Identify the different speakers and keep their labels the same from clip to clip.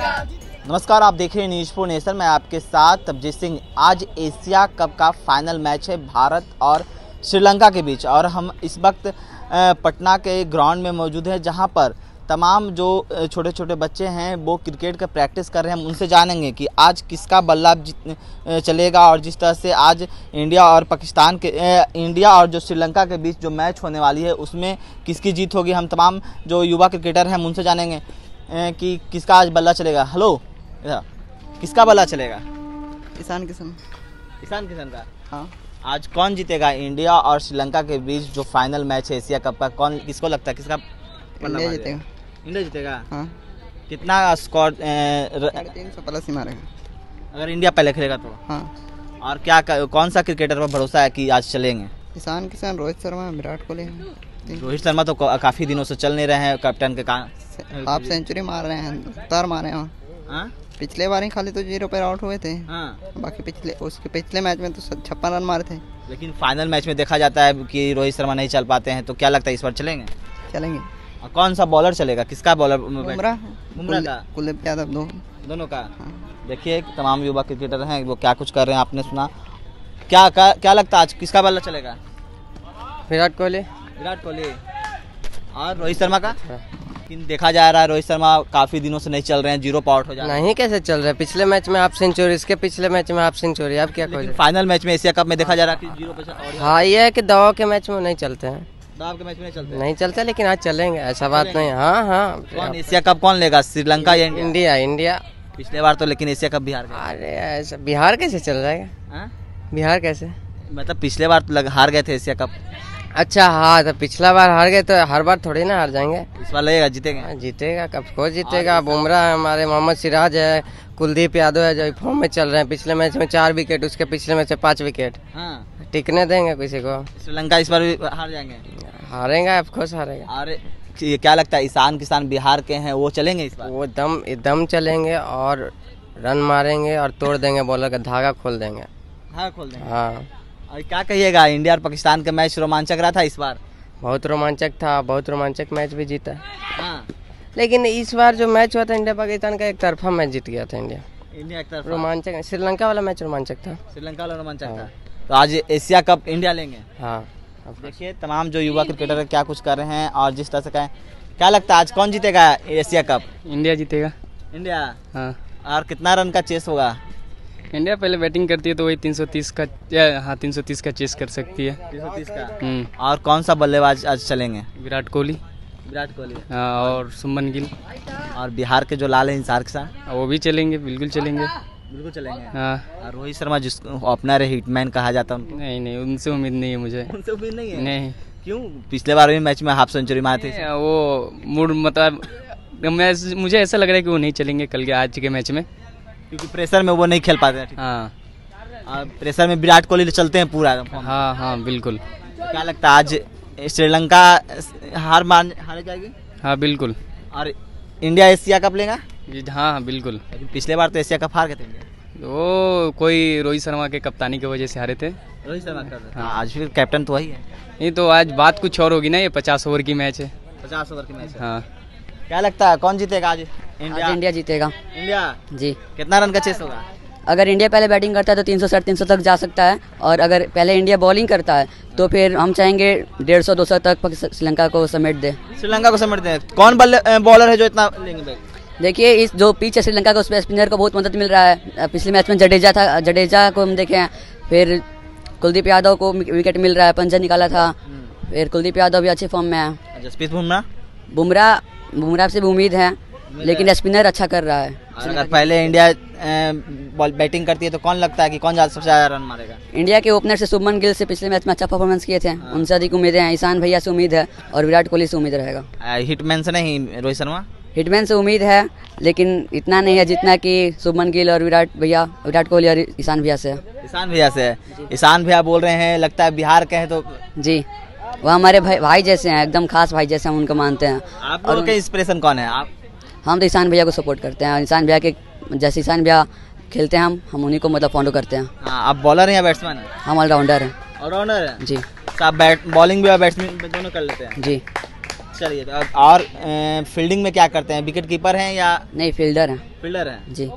Speaker 1: नमस्कार, आप देख रहे हैं न्यूज़ फोर नेशन। मैं आपके साथ तबजीत सिंह। आज एशिया कप का फाइनल मैच है भारत और श्रीलंका के बीच। और हम इस वक्त पटना के ग्राउंड में मौजूद हैं, जहाँ पर तमाम जो छोटे छोटे बच्चे हैं, वो क्रिकेट का प्रैक्टिस कर रहे हैं। हम उनसे जानेंगे कि आज किसका बल्ला चलेगा और जिस तरह से आज इंडिया और पाकिस्तान के इंडिया और जो श्रीलंका के बीच जो मैच होने वाली है, उसमें किसकी जीत होगी? हम तमाम जो युवा क्रिकेटर हैं, हम उनसे जानेंगे। कि किसका आज बल्ला चलेगा? हेलो इधर। किसका बल्ला चलेगा?
Speaker 2: किसान किसान
Speaker 1: ईशान किशन का?
Speaker 2: हाँ।
Speaker 1: आज कौन जीतेगा? इंडिया और श्रीलंका के बीच जो फाइनल मैच है एशिया कप का कौन किसको लगता है? किसका
Speaker 2: इंडिया जीतेगा।
Speaker 1: इंडिया जीतेगा?
Speaker 2: हाँ।
Speaker 1: कितना स्कोर
Speaker 2: तीन सौ प्लस ही मारेगा।
Speaker 1: अगर इंडिया पहले खेलेगा तो?
Speaker 2: हाँ।
Speaker 1: और क्या कौन सा क्रिकेटर पर भरोसा है कि आज चलेंगे?
Speaker 2: किसान किसान रोहित शर्मा विराट कोहली हैं।
Speaker 1: रोहित शर्मा तो काफ़ी दिनों से चल नहीं रहे हैं कैप्टन के कारण
Speaker 2: हाफ़ सेंचुरी मार रहे हैं तार मारे हैं।
Speaker 1: हाँ?
Speaker 2: पिछले बार ही खाली तो ज़ीरो पर आउट हुए थे।
Speaker 1: हाँ।
Speaker 2: बाकी पिछले उसके पिछले मैच में तो छप्पन रन मारे थे।
Speaker 1: लेकिन फाइनल मैच में देखा जाता है कि रोहित शर्मा नहीं चल पाते हैं तो क्या लगता है इस बार चलेंगे?
Speaker 2: चलेंगे।
Speaker 1: और कौन सा बॉलर चलेगा? किसका बॉलर
Speaker 2: बुमराह।
Speaker 1: बुमराह का?
Speaker 2: कुलदीप यादव दो।
Speaker 1: दोनों का?
Speaker 2: हाँ।
Speaker 1: देखिए तमाम युवा क्रिकेटर हैं वो क्या कुछ कर रहे हैं आपने सुना। क्या क्या, क्या लगता है आज? किसका बल्ला चलेगा?
Speaker 3: विराट कोहली।
Speaker 1: विराट कोहली। और रोहित शर्मा का? लेकिन देखा जा रहा है रोहित शर्मा काफ़ी दिनों से नहीं चल रहे हैं ज़ीरो पर आउट हो जा रहे हैं।
Speaker 3: नहीं कैसे चल रहे पिछले मैच में आप सेंचुरी इसके पिछले मैच में आप सेंचुरी अब क्या
Speaker 1: फाइनल मैच में एशिया कप में देखा जा रहा है कि ज़ीरो
Speaker 3: हाँ ये है कि दवा के मैच में नहीं चलते हैं।
Speaker 1: के मैच में नहीं चलते?
Speaker 3: नहीं चलते लेकिन आज चलेंगे ऐसा बात नहीं हाँ। हाँ
Speaker 1: एशिया कप कौन लेगा श्रीलंका या इंडिया?
Speaker 3: इंडिया
Speaker 1: पिछले बार तो लेकिन एशिया कप बिहार
Speaker 3: अरे ऐसा बिहार कैसे चल जाएगा
Speaker 1: हाँ?
Speaker 3: बिहार कैसे?
Speaker 1: मतलब पिछले बार तो लग, हार गए थे एशिया कप।
Speaker 3: अच्छा हाँ तो पिछला बार हार गए तो हर बार थोड़ी ना हार जाएँगे।
Speaker 1: इस बार लगेगा जीतेंगे।
Speaker 3: हाँ, जीतेगा कब को जीतेगा बुमराह है हमारे मोहम्मद सिराज है कुलदीप यादव है जो फॉर्म में चल रहे हैं पिछले मैच में चार विकेट उसके पिछले मैच में पाँच विकेट
Speaker 1: हाँ।
Speaker 3: टिकने देंगे किसी को।
Speaker 1: श्रीलंका इस बार भी हार जाएँगे।
Speaker 3: हारेगा ऑफकोर्स हारेगा।
Speaker 1: ये क्या लगता है ईशान किसान बिहार के हैं वो चलेंगे इस बार?
Speaker 3: वो दम दम चलेंगे और रन मारेंगे और तोड़ देंगे बॉलर का धागा खोल देंगे।
Speaker 1: हाँ खोल देंगे।
Speaker 3: हाँ।
Speaker 1: और क्या कहिएगा इंडिया और पाकिस्तान का मैच रोमांचक रहा था इस बार?
Speaker 3: बहुत रोमांचक था बहुत रोमांचक मैच भी जीता।
Speaker 1: हाँ।
Speaker 3: लेकिन इस बार जो मैच हुआ था इंडिया पाकिस्तान का एक तरफा मैच जीत गया था इंडिया।
Speaker 1: इंडिया एक तरफ़।
Speaker 3: रोमांचक श्रीलंका वाला मैच रोमांचक था।
Speaker 1: श्रीलंका वाला रोमांचक था। तो आज एशिया कप इंडिया लेंगे।
Speaker 3: हाँ।
Speaker 1: देखिए तमाम जो युवा क्रिकेटर क्या कुछ कर रहे हैं और जिस तरह से कहें क्या लगता है आज कौन जीतेगा एशिया कप?
Speaker 4: इंडिया जीतेगा।
Speaker 1: इंडिया?
Speaker 4: हाँ।
Speaker 1: और कितना रन का चेस होगा?
Speaker 4: इंडिया पहले बैटिंग करती है तो वही 330 का या हाँ 330 का चेस कर सकती है।
Speaker 1: 330 का?
Speaker 4: हम्म,
Speaker 1: और कौन सा बल्लेबाज आज चलेंगे?
Speaker 4: विराट कोहली।
Speaker 1: विराट कोहली।
Speaker 4: हाँ, और सुमन गिल।
Speaker 1: और बिहार के जो लाल हैं इंसार के साथ?
Speaker 4: वो भी चलेंगे बिल्कुल चलेंगे।
Speaker 1: बिल्कुल चलेंगे।
Speaker 4: हाँ।
Speaker 1: रोहित शर्मा जिसको ओपनर है हिटमैन कहा जाता है उनको?
Speaker 4: नहीं नहीं उनसे उम्मीद नहीं है मुझे।
Speaker 1: उनसे उम्मीद नहीं है?
Speaker 4: नहीं।
Speaker 1: क्यों? पिछले बार भी मैच में हाफ़ सेंचुरी मारे थे।
Speaker 4: वो मूड मतलब मैं मुझे ऐसा लग रहा है कि वो नहीं चलेंगे कल के आज के मैच में।
Speaker 1: क्योंकि प्रेशर में वो नहीं खेल पाते हैं
Speaker 4: हाँ?
Speaker 1: प्रेशर में विराट कोहली चलते हैं पूरा
Speaker 4: हाँ हाँ बिल्कुल।
Speaker 1: क्या लगता है आज श्रीलंका हार मान हार जाएगी?
Speaker 4: हाँ बिल्कुल।
Speaker 1: और इंडिया एशिया कप लेगा?
Speaker 4: जी हाँ हाँ बिल्कुल
Speaker 1: पिछले बार तो एशिया कप हार गए थे
Speaker 4: वो कोई रोहित शर्मा के कप्तानी की वजह से हारे थे।
Speaker 1: रोहित शर्मा हाँ। आज फिर कैप्टन तो वही है।
Speaker 4: नहीं तो आज बात कुछ और होगी ना ये पचास ओवर की मैच है।
Speaker 1: पचास ओवर की मैच है।
Speaker 4: हाँ।
Speaker 1: क्या लगता है कौन जीतेगा आज? इंडिया।
Speaker 5: आज इंडिया जीतेगा।
Speaker 1: इंडिया?
Speaker 5: जी।
Speaker 1: कितना रन का चेस होगा?
Speaker 5: अगर इंडिया पहले बैटिंग करता है तो तीन सौ साढ़े तीन सौ तक जा सकता है और अगर पहले इंडिया बॉलिंग करता है तो फिर हम चाहेंगे डेढ़ सौ दो सौ तक श्रीलंका को समेट दे।
Speaker 1: श्रीलंका को समेट दे। कौन बॉलर है जो इतना
Speaker 5: देखिए इस जो पिच है श्रीलंका का उस पर स्पिनर को बहुत मदद मिल रहा है। पिछले मैच में जडेजा था जडेजा को हम देखे हैं फिर कुलदीप यादव को विकेट मिल रहा है पंजा निकाला था फिर कुलदीप यादव भी अच्छे फॉर्म में है।
Speaker 1: बुमराह
Speaker 5: बुमराह बुमराह से भी उम्मीद है लेकिन स्पिनर अच्छा कर रहा है।
Speaker 1: अगर पहले इंडिया बॉल बैटिंग करती है तो कौन लगता है कि कौन ज़्यादा सबसे ज़्यादा रन मारेगा?
Speaker 5: इंडिया के ओपनर से शुभमन गिल से पिछले मैच में अच्छा परफॉर्मेंस किए थे। उनसे अधिक उम्मीदें हैं ईशान भैया से उम्मीद है और विराट कोहली से उम्मीद रहेगा।
Speaker 1: हिटमैन से नहीं रोहित शर्मा?
Speaker 5: हिटमैन से उम्मीद है लेकिन इतना नहीं है जितना कि शुभमन गिल और विराट भैया विराट कोहली और ईशान भैया से
Speaker 1: ईशान भैया से ईशान भैया बोल रहे हैं लगता है बिहार के हैं तो
Speaker 5: जी। वो हमारे भाई भाई जैसे हैं एकदम खास भाई जैसे हम उनको मानते हैं।
Speaker 1: आप लोगों के इंस्पिरेशन कौन है? आप
Speaker 5: हम तो ईशान भैया को सपोर्ट करते हैं। ईशान भैया के जैसे ईशान भैया खेलते हैं हम हम उन्हीं को मतलब फॉलो करते हैं।
Speaker 1: हाँ आप बॉलर हैं या बैट्समैन हैं?
Speaker 5: हम ऑलराउंडर हैं।
Speaker 1: ऑलराउंडर हैं?
Speaker 5: जी।
Speaker 1: तो आप बैट बॉलिंग भी और बैट्समैन दोनों कर लेते हैं?
Speaker 5: जी।
Speaker 1: चलिए तो और फील्डिंग में क्या करते हैं? विकेट कीपर हैं या
Speaker 5: नहीं फील्डर है।
Speaker 1: फील्डर हैं?
Speaker 5: जी।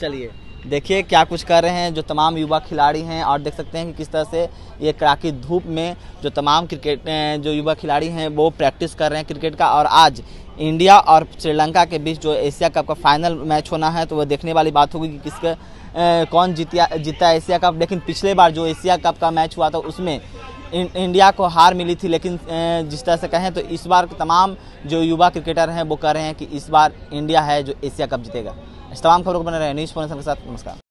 Speaker 1: चलिए। देखिए क्या कुछ कर रहे हैं जो तमाम युवा खिलाड़ी हैं और देख सकते हैं कि किस तरह से ये कड़ाकी धूप में जो तमाम क्रिकेट जो युवा खिलाड़ी हैं वो प्रैक्टिस कर रहे हैं क्रिकेट का और आज इंडिया और श्रीलंका के बीच जो एशिया कप का फाइनल मैच होना है तो वो देखने वाली बात होगी कि किसका कौन जीतिया, जीता एशिया कप। लेकिन पिछले बार जो एशिया कप का मैच हुआ था, उसमें इंडिया को हार मिली थी। लेकिन जिस तरह से कहें तो इस बार तमाम जो युवा क्रिकेटर हैं वो कह रहे हैं कि इस बार इंडिया है जो एशिया कप जीतेगा। इस तमाम खबरों को बने रहे न्यूज़ फ़ोन के साथ। नमस्कार।